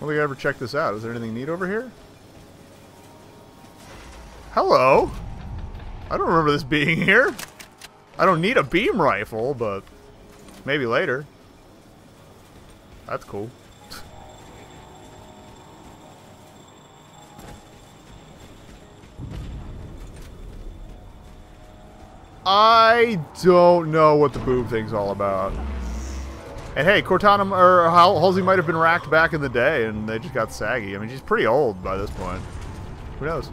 Well, we ever check this out. Is there anything neat over here? Hello? I don't remember this being here. I don't need a beam rifle, but maybe later. That's cool. I don't know what the boob thing's all about. And hey, Cortana or Halsey might have been racked back in the day, and they just got saggy. I mean, she's pretty old by this point. Who knows?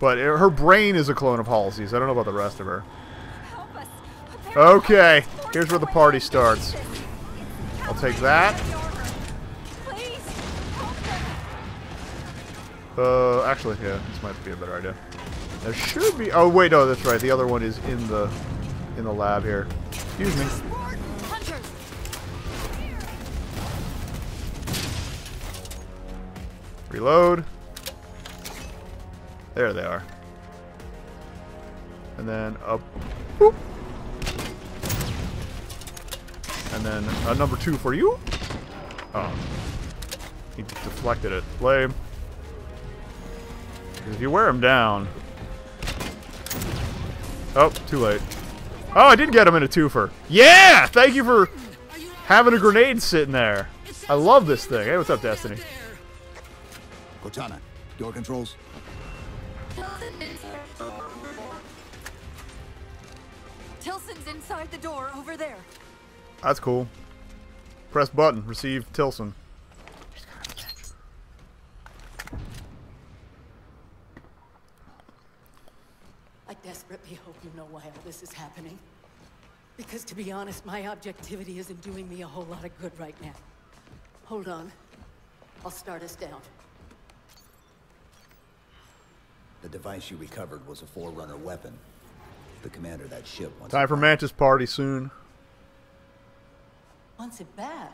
But her brain is a clone of Halsey's. I don't know about the rest of her. Okay, here's where the party starts. I'll take that. Uh, actually, yeah, this might be a better idea. There should be. Oh wait, no, that's right. The other one is in the in the lab here. Excuse me. Reload. There they are. And then up. And then a number two for you. Oh. He deflected it. Lame. If you wear him down. Oh, too late. Oh, I did get him in a twofer. Yeah! Thank you for having a grenade sitting there. I love this thing. Hey, what's up, Destiny? Cortana, door controls. Tilson's inside the door over there. That's cool. Press button. Receive Tilson. I desperately hope you know why all this is happening. Because to be honest, my objectivity isn't doing me a whole lot of good right now. Hold on. I'll start us down. The device you recovered was a Forerunner weapon. The commander of that ship wants Time for Mantis party soon. Wants it back?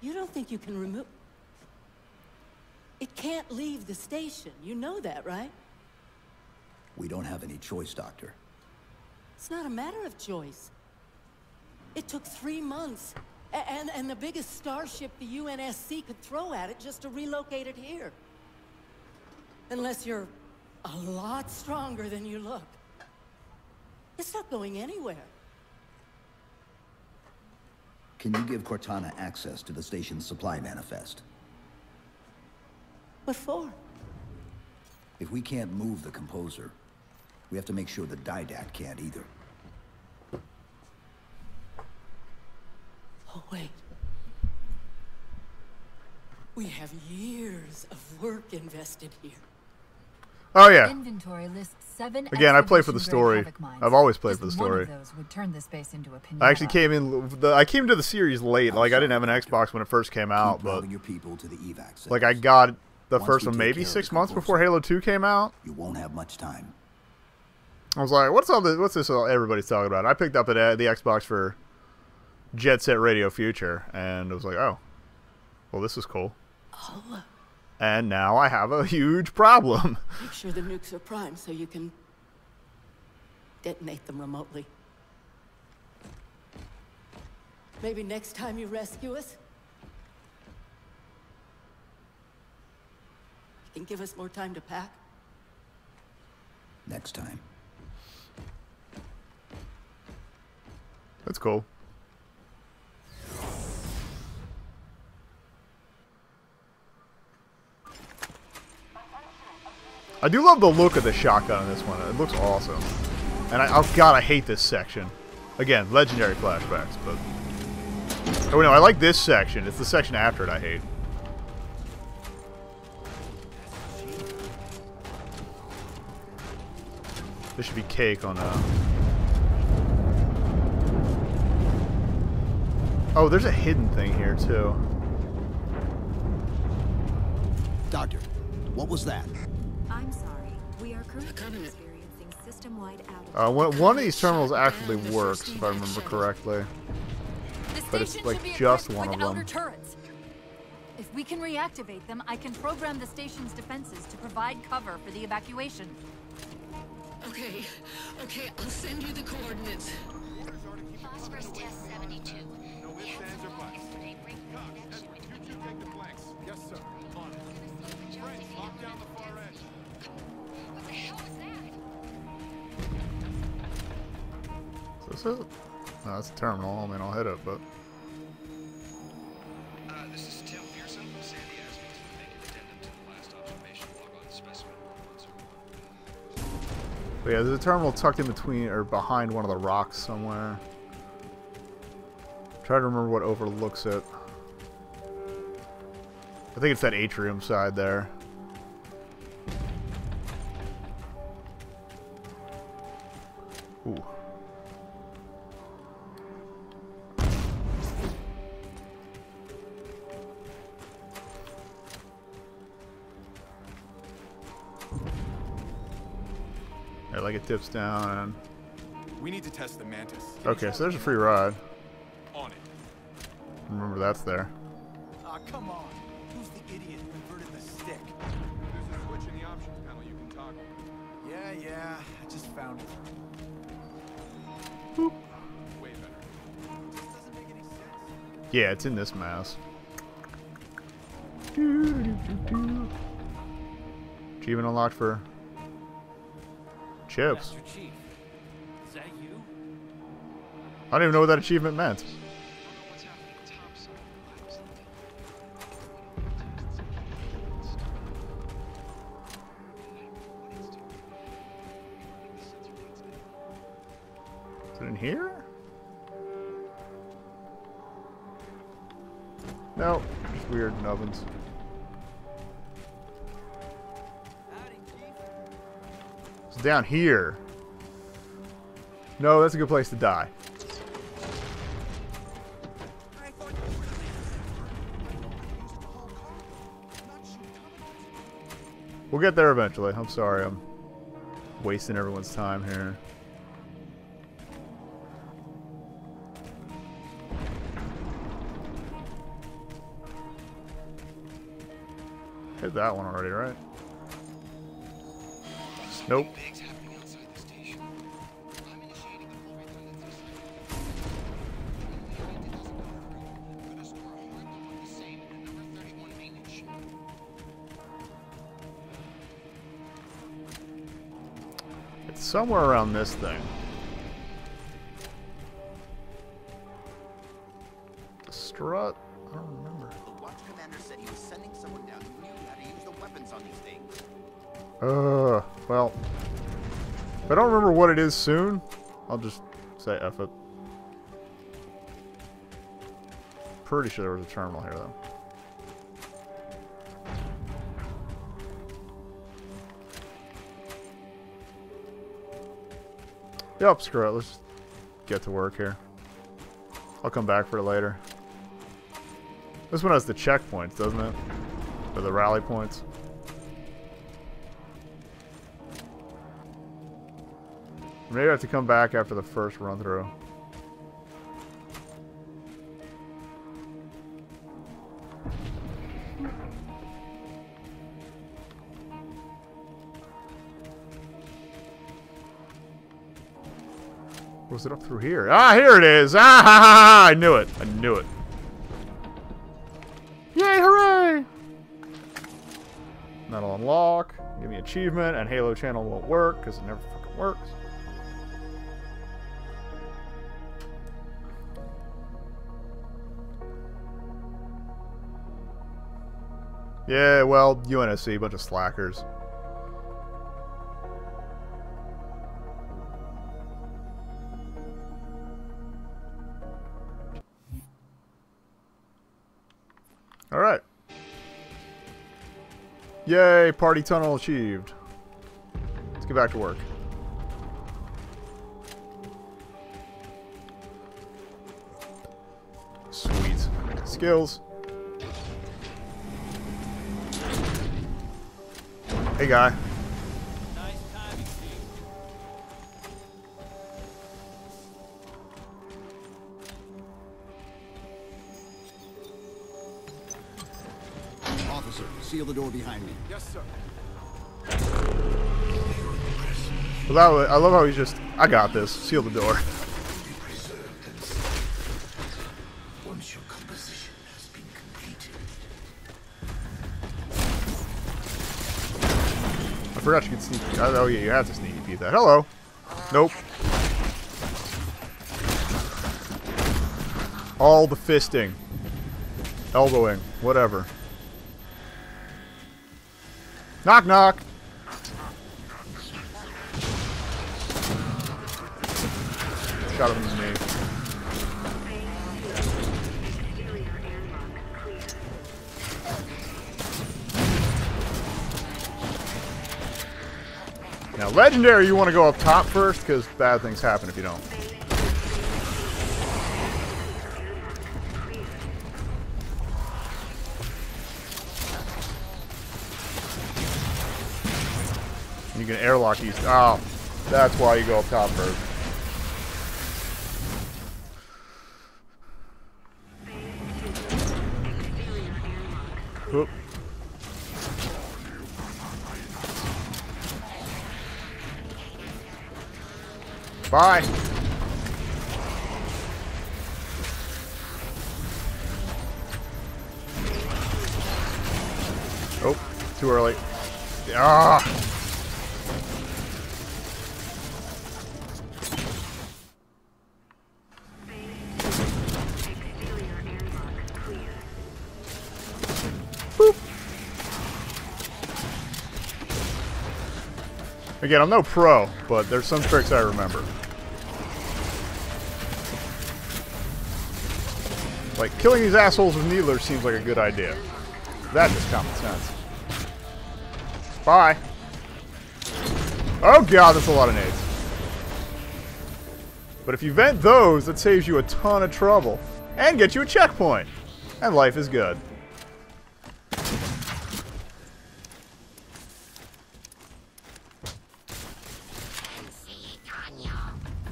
You don't think you can remove... It can't leave the station. You know that, right? We don't have any choice, Doctor. It's not a matter of choice. It took three months. And, and the biggest starship the UNSC could throw at it just to relocate it here. Unless you're a lot stronger than you look. It's not going anywhere. Can you give Cortana access to the station's supply manifest? What for? If we can't move the composer, we have to make sure the Didact can't either. Oh, wait. We have years of work invested here. Oh yeah. Inventory lists seven Again, I play for the story. I've always played Just for the story. of those would turn this base into a I actually came in. The, I came to the series late. Like I didn't have an Xbox when it first came out, but your people to the evac like I got the Once first one maybe six months before. Halo Two came out. You won't have much time. I was like, "What's all this? What's this? All everybody's talking about?" I picked up the the Xbox for Jet Set Radio Future, and I was like, "Oh, well, this is cool." Oh, And now I have a huge problem. make sure the nukes are primed so you can detonate them remotely. Maybe next time you rescue us, you can give us more time to pack. Next time. That's cool. I do love the look of the shotgun in this one. It looks awesome. And I, oh god, I hate this section. Again, legendary flashbacks, but... Oh no, I like this section. It's the section after it I hate. This should be cake on uh Oh, there's a hidden thing here too. Doctor, what was that? I'm sorry. We are currently experiencing system-wide outages. Uh, one, one of these terminals actually works, if I remember correctly. But it's like just one with of them. outer turrets. If we can reactivate them, I can program the station's defenses to provide cover for the evacuation. Okay, okay, I'll send you the coordinates. Phosphorus test 72. It? No, that's a terminal. I mean, I'll hit it, but... Uh, this is Tim Pearson. Sandy asked me to make an addendum to the last observation log on specimen 110. But yeah, there's a terminal tucked in between or behind one of the rocks somewhere. Try to remember what overlooks it. I think it's that atrium side there. Yeah, like it dips down We need to test the Mantis. and... Okay, so there's a free ride. On it. Remember that's there. Ah, come on. Who's the idiot who inverted the stick? There's a switch in the options panel you can toggle. Yeah, yeah. I just found it. Way better. It just doesn't make any sense. Yeah, it's in this mass. Achievement unlocked for chips. Chief, is that you? I don't even know what that achievement meant. I don't know what's happening topside. I was looking. Is it in here? No, just weird nubbins. Down here. No, that's a good place to die. We'll get there eventually. I'm sorry, I'm wasting everyone's time here. Hit that one already, right? Nope. Big's happening outside the station. I'm initiating a full redundancy We're gonna store a hard load of the same in a number 31 maintenance shed. It's somewhere around this thing. It is soon, I'll just say F it. Pretty sure there was a terminal here, though. Yep, screw it. Let's get to work here. I'll come back for it later. This one has the checkpoints, doesn't it? Or the rally points. Maybe I have to come back after the first run through. Was it up through here? Ah, here it is! Ah, ha, ha, ha, I knew it. I knew it. Yay, hooray! That'll unlock. Give me achievement, and Halo channel won't work because it never fucking works. Yeah, well, UNSC, a bunch of slackers. Alright. Yay, party tunnel achieved. Let's get back to work. Sweet. Skills. Hey, guy. Nice timing, Officer, seal the door behind me. Yes, sir. Well, that wa- I love how he's just, I got this. Seal the door. forgot you could sneak. Oh, oh yeah, you have to sneaky peek that. Hello. Nope. All the fisting, elbowing, whatever. Knock knock. Shot him in the knee. Now, legendary, you want to go up top first because bad things happen if you don't. You can airlock these. Oh, that's why you go up top first. Bye. Oh, too early. Ah. Boop. Again, I'm no pro, but there's some tricks I remember. Like, killing these assholes with needlers seems like a good idea. That is common sense. Bye. Oh god, that's a lot of nades. But if you vent those, that saves you a ton of trouble. And gets you a checkpoint. And life is good.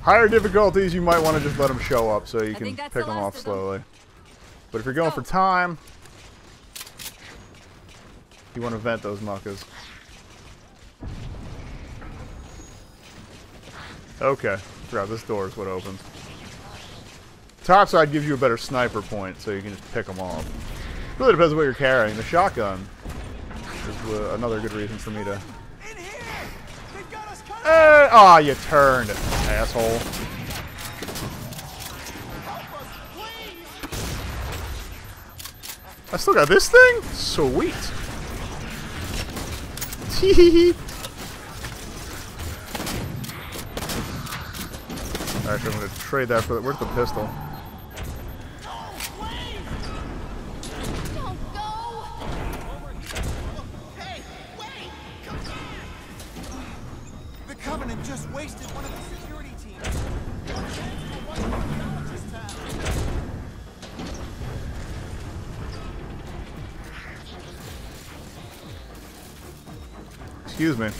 Higher difficulties, you might want to just let them show up so you can pick the them off of them. But if you're going for time, you want to vent those muckers. Okay, forgot this door is what opens. Top side gives you a better sniper point, so you can just pick them off. Really depends on what you're carrying. The shotgun is uh, another good reason for me to. In here! They've got us cut Eh, Aw, you turned, asshole. I still got this thing? Sweet. Actually, I'm gonna trade that for the. Where's the pistol? Excuse me.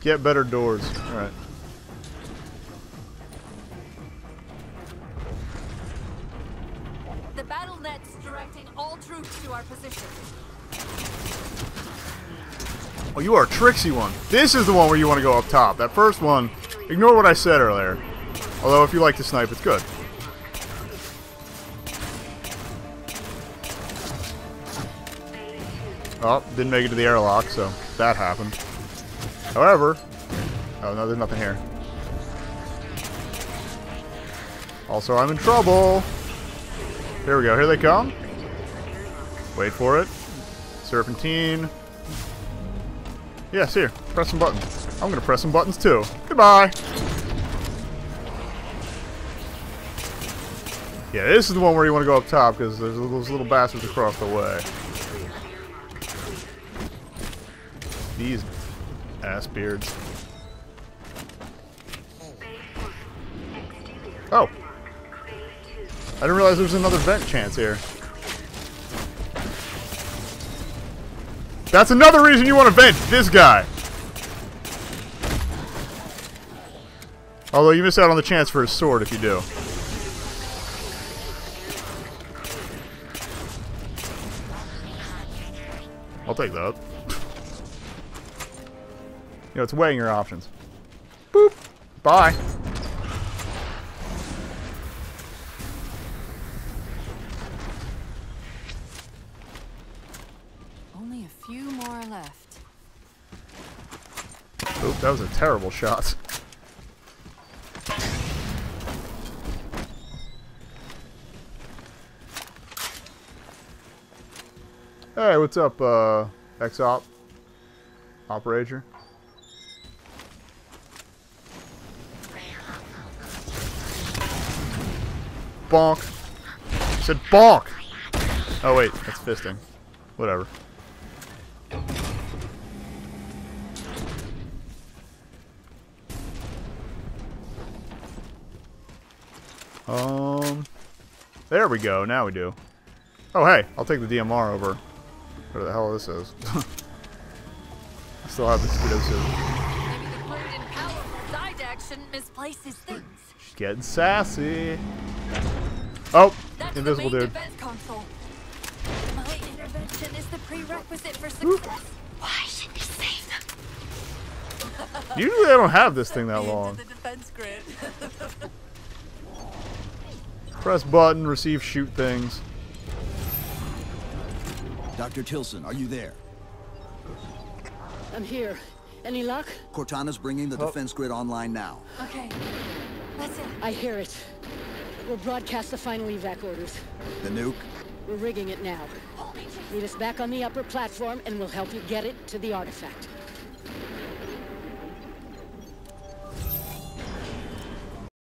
Get better doors. Alright. Battle net's directing all troops to our position. Oh, you are a tricksy one. This is the one where you want to go up top. That first one, ignore what I said earlier. Although, if you like to snipe, it's good. Oh, didn't make it to the airlock, so that happened. However, oh no, there's nothing here. Also, I'm in trouble. Here we go. Here they come. Wait for it. Serpentine. Yes, here. Press some buttons. I'm gonna press some buttons too. Goodbye. Yeah, this is the one where you want to go up top because there's those little bastards across the way. These ass beards. I didn't realize there was another vent chance here. That's another reason you want to vent this guy. Although you miss out on the chance for his sword if you do. I'll take that. you know, it's weighing your options. Boop. Bye. Only a few more left. Oop, that was a terrible shot. Hey, what's up, uh, X-Op? Operator? Bonk. I said bonk! Oh wait, that's fisting. Whatever. Um, there we go. Now we do. Oh, hey, I'll take the DMR over whatever the hell this is. I still have the Speedo suit. Maybe the cloned and powerful Didact shouldn't misplace his things. She's getting sassy. Oh, That's invisible dude. My intervention is the prerequisite for success. Why should we save them? Usually I don't have this thing that long. the defense grid. Press button, receive shoot things. Dr. Tilson, are you there? I'm here. Any luck? Cortana's bringing the oh. defense grid online now. okay, that's it. I hear it. We'll broadcast the final evac orders. The nuke? We're rigging it now. Meet us back on the upper platform and we'll help you get it to the artifact.